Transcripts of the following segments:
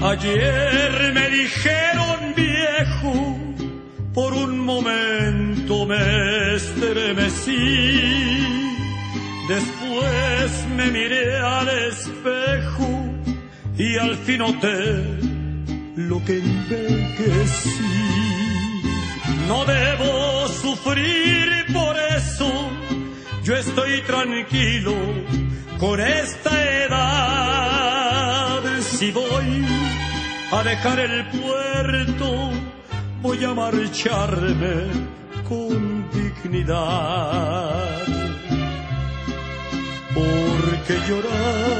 Ayer me dijeron viejo, por un momento me estremecí. Después me miré al espejo y al fin noté lo que envejecí. No debo sufrir por eso, yo estoy tranquilo con esta edad. Si voy a dejar el puerto, voy a marcharme con dignidad. Porque llorar,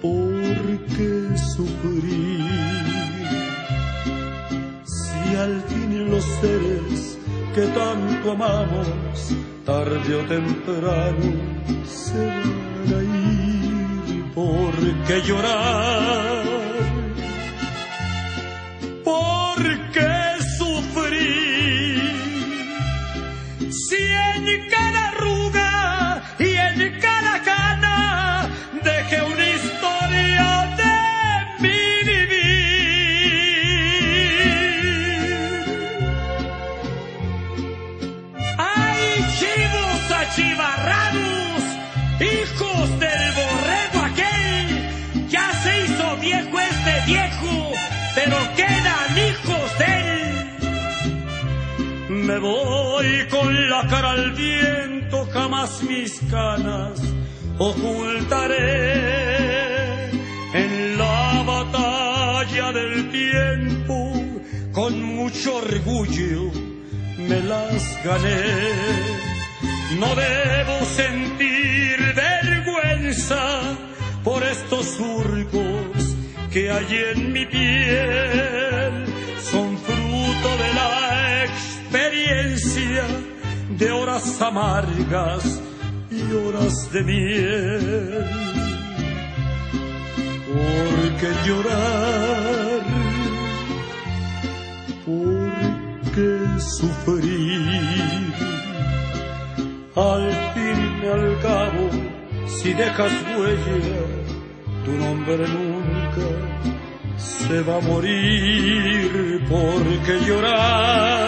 porque sufrir, si al fin los seres que tanto amamos, tarde o temprano se van a ir, porque llorar, porque sufrir, si en cada arruga y en cada cana dejé una historia de mi vivir. ¡Ay, chivos achivarrados! ¡Hijos del quedan hijos de él. Me voy con la cara al viento, jamás mis canas ocultaré en la batalla del tiempo. Con mucho orgullo me las gané. No debo sentir vergüenza por estos surcos que hay en mi piel. Son fruto de la experiencia de horas amargas y horas de miel. Porque llorar, porque sufrir, al fin y al cabo, si dejas huella, tu nombre nunca se va a morir porque llorar